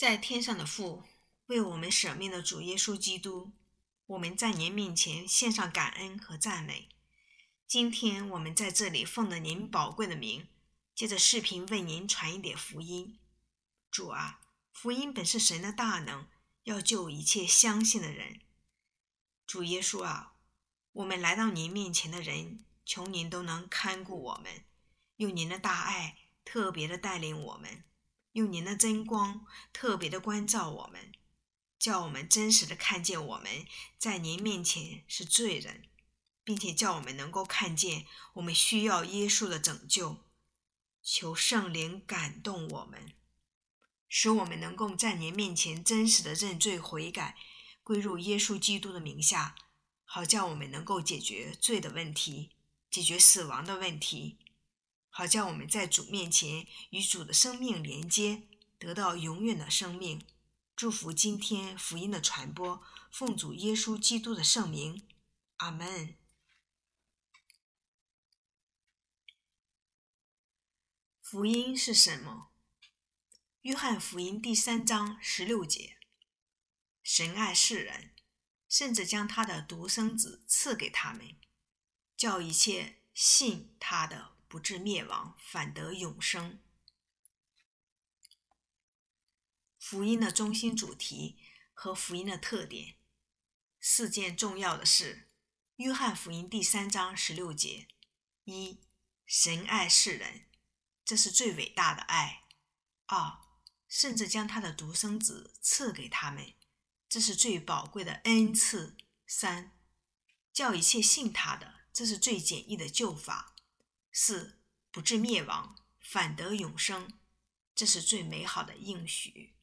在天上的父，为我们舍命的主耶稣基督，我们在您面前献上感恩和赞美。今天我们在这里奉了您宝贵的名，借着视频为您传一点福音。主啊，福音本是神的大能，要救一切相信的人。主耶稣啊，我们来到您面前的人，求您都能看顾我们，用您的大爱特别的带领我们。用您的真光特别的关照我们，叫我们真实的看见我们在您面前是罪人，并且叫我们能够看见我们需要耶稣的拯救。求圣灵感动我们，使我们能够在您面前真实的认罪悔改，归入耶稣基督的名下，好叫我们能够解决罪的问题，解决死亡的问题。好叫我们在主面前与主的生命连接，得到永远的生命。祝福今天福音的传播，奉主耶稣基督的圣名，阿门。福音是什么？约翰福音第三章十六节：神爱世人，甚至将他的独生子赐给他们，叫一切信他的。不至灭亡，反得永生。福音的中心主题和福音的特点，四件重要的事。约翰福音第三章十六节：一、神爱世人，这是最伟大的爱；二、甚至将他的独生子赐给他们，这是最宝贵的恩赐；三、叫一切信他的，这是最简易的救法。四不至灭亡，反得永生，这是最美好的应许。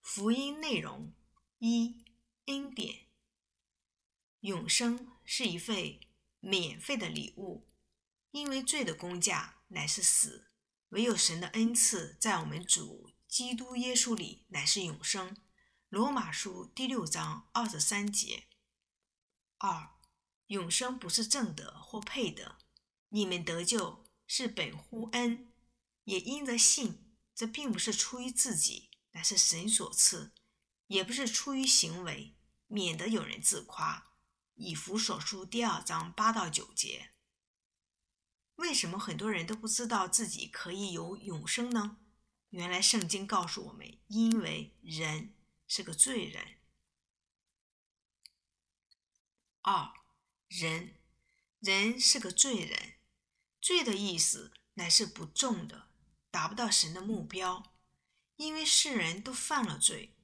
福音内容一恩典，永生是一份免费的礼物，因为罪的工价乃是死，唯有神的恩赐在我们主基督耶稣里乃是永生。罗马书第六章二十三节。二永生不是正德或配德，你们得救是本乎恩，也因着信。这并不是出于自己，乃是神所赐；也不是出于行为，免得有人自夸。以弗所书第二章八到九节。为什么很多人都不知道自己可以有永生呢？原来圣经告诉我们，因为人是个罪人。二。人，人是个罪人。罪的意思乃是不重的，达不到神的目标。因为世人都犯了罪，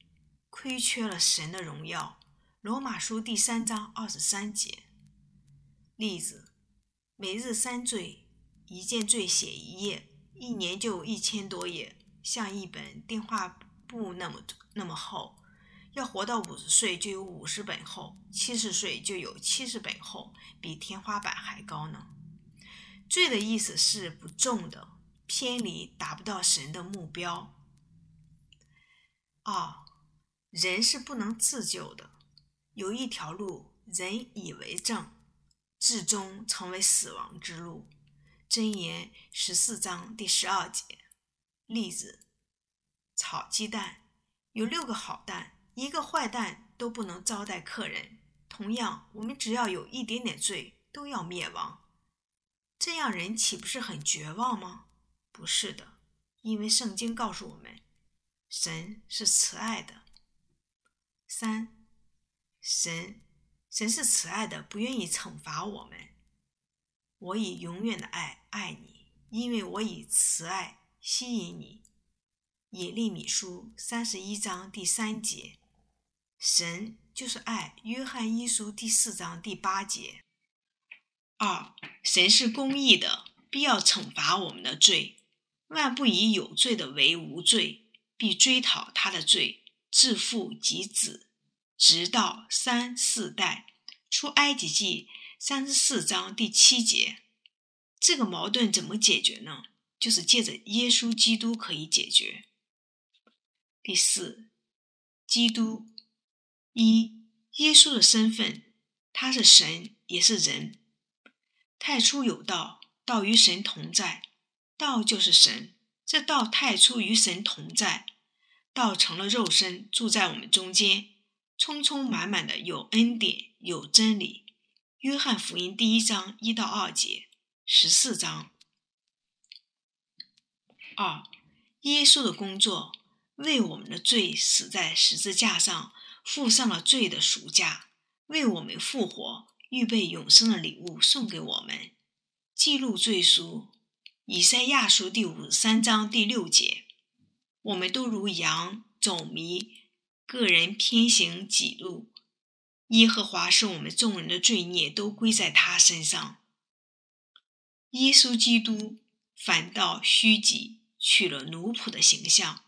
亏缺了神的荣耀。罗马书第三章二十三节。例子：每日三罪，一件罪写一页，一年就一千多页，像一本电话簿那么那么厚。要活到五十岁，就有五十本厚；七十岁就有七十本厚，比天花板还高呢。罪的意思是不重的，偏离达不到神的目标。二，人是不能自救的，有一条路，人以为正，至终成为死亡之路。箴言十四章第十二节。例子：炒鸡蛋，有六个好蛋。一个坏蛋都不能招待客人。同样，我们只要有一点点罪，都要灭亡。这样人岂不是很绝望吗？不是的，因为圣经告诉我们，神是慈爱的。三，神，神是慈爱的，不愿意惩罚我们。我以永远的爱爱你，因为我以慈爱吸引你。耶利米书三十一章第三节。神就是爱，约翰一书第四章第八节。二，神是公义的，必要惩罚我们的罪，万不以有罪的为无罪，必追讨他的罪，自父及子，直到三四代。出埃及记三十四章第七节。这个矛盾怎么解决呢？就是借着耶稣基督可以解决。第四，基督。一耶稣的身份，他是神也是人。太初有道，道与神同在，道就是神。这道太初与神同在，道成了肉身，住在我们中间，充充满满的有恩典，有真理。约翰福音第一章一到二节，十四章。二，耶稣的工作为我们的罪死在十字架上，付上了罪的赎价，为我们复活，预备永生的礼物送给我们。记录罪书，以赛亚书第五十三章第六节：我们都如羊走迷，个人偏行己路。耶和华是我们众人的罪孽都归在他身上。耶稣基督反倒虚己。取了奴仆的形象，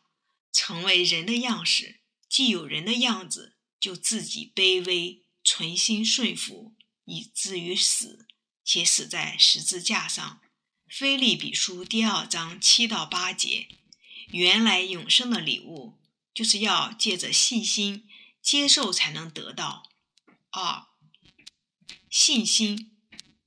成为人的样式，既有人的样子，就自己卑微，存心顺服，以至于死，且死在十字架上。菲利比书第二章七到八节，原来永生的礼物，就是要借着信心接受才能得到。二，信心，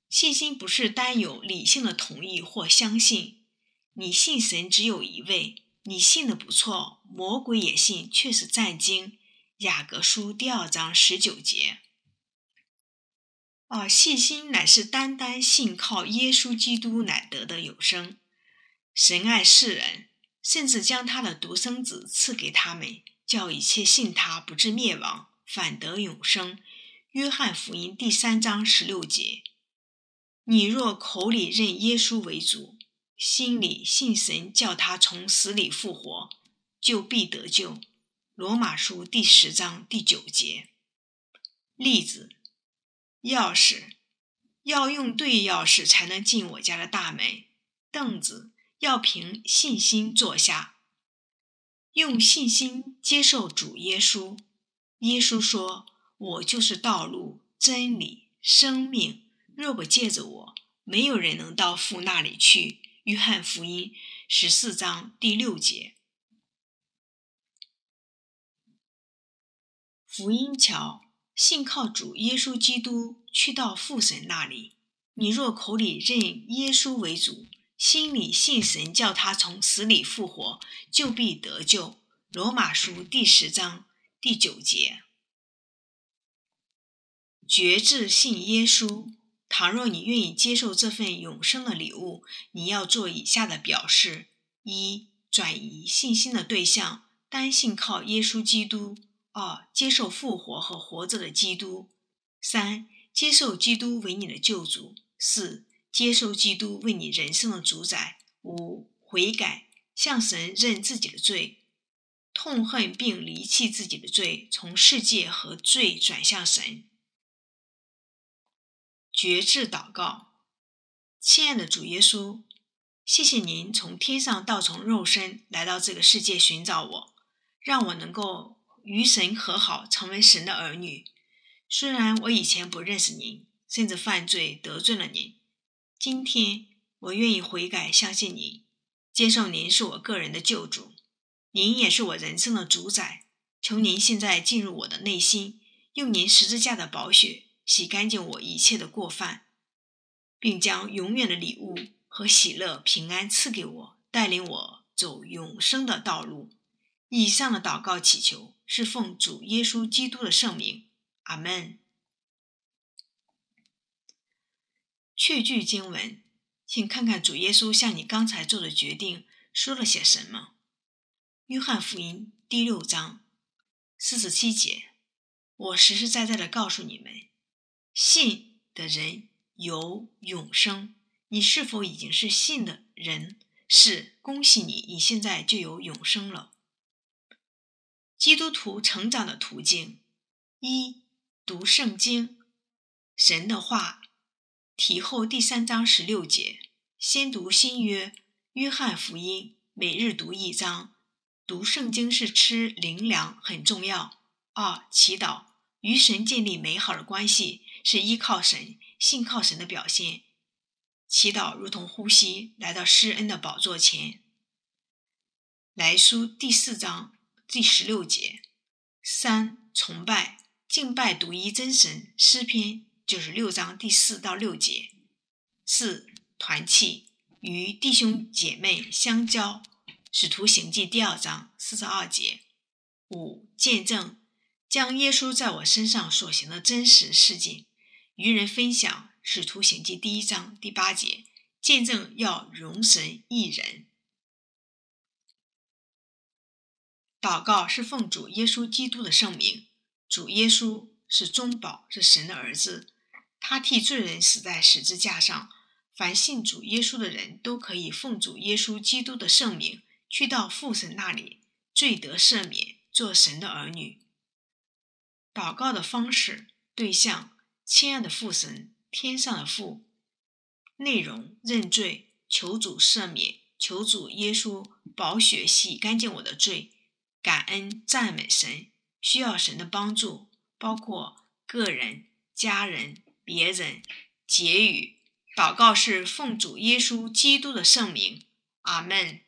信心不是单有理性的同意或相信。你信神只有一位，你信的不错，魔鬼也信，却是战经雅各书第二章十九节。啊，信心乃是单单信靠耶稣基督乃得的永生。神爱世人，甚至将他的独生子赐给他们，叫一切信他不至灭亡，反得永生。约翰福音第三章十六节。你若口里认耶稣为主。心里信神，叫他从死里复活，就必得救。罗马书第十章第九节。例子：钥匙要用对钥匙才能进我家的大门。凳子要凭信心坐下，用信心接受主耶稣。耶稣说：“我就是道路、真理、生命。若不借着我，没有人能到父那里去。”约翰福音十四章第六节，福音桥信靠主耶稣基督去到父神那里。你若口里认耶稣为主，心里信神叫他从死里复活，就必得救。罗马书第十章第九节，决志信耶稣。倘若你愿意接受这份永生的礼物，你要做以下的表示：一、转移信心的对象，单信靠耶稣基督；二、接受复活和活着的基督；三、接受基督为你的救主；四、接受基督为你人生的主宰；五、悔改，向神认自己的罪，痛恨并离弃自己的罪，从世界和罪转向神。绝志祷告，亲爱的主耶稣，谢谢您从天上道成肉身来到这个世界寻找我，让我能够与神和好，成为神的儿女。虽然我以前不认识您，甚至犯罪得罪了您，今天我愿意悔改，相信您，接受您是我个人的救主，您也是我人生的主宰。求您现在进入我的内心，用您十字架的宝血。洗干净我一切的过犯，并将永远的礼物和喜乐、平安赐给我，带领我走永生的道路。以上的祷告祈求是奉主耶稣基督的圣名，阿门。确句经文，请看看主耶稣向你刚才做的决定说了些什么。约翰福音第六章四十七节，我实实在在的告诉你们。信的人有永生。你是否已经是信的人？是，恭喜你，你现在就有永生了。基督徒成长的途径：一、读圣经，神的话。题后第三章十六节，先读新约，约翰福音，每日读一章。读圣经是吃灵粮，很重要。二、祈祷，与神建立美好的关系。是依靠神、信靠神的表现。祈祷如同呼吸，来到施恩的宝座前。来书第四章第十六节。三、崇拜、敬拜独一真神。诗篇九十六章第四到六节。四、团契，与弟兄姐妹相交，使徒行记第二章四十二节。五、见证，将耶稣在我身上所行的真实事件与人分享。使徒行记第一章第八节。见证要容神一人。祷告是奉主耶稣基督的圣名。主耶稣是中保，是神的儿子，他替罪人死在十字架上。凡信主耶稣的人都可以奉主耶稣基督的圣名，去到父神那里，罪得赦免，做神的儿女。祷告的方式、对象：亲爱的父神，天上的父。内容：认罪，求主赦免，求主耶稣宝血洗干净我的罪。感恩赞美神，需要神的帮助，包括个人、家人、别人。结语：祷告是奉主耶稣基督的圣名。阿门。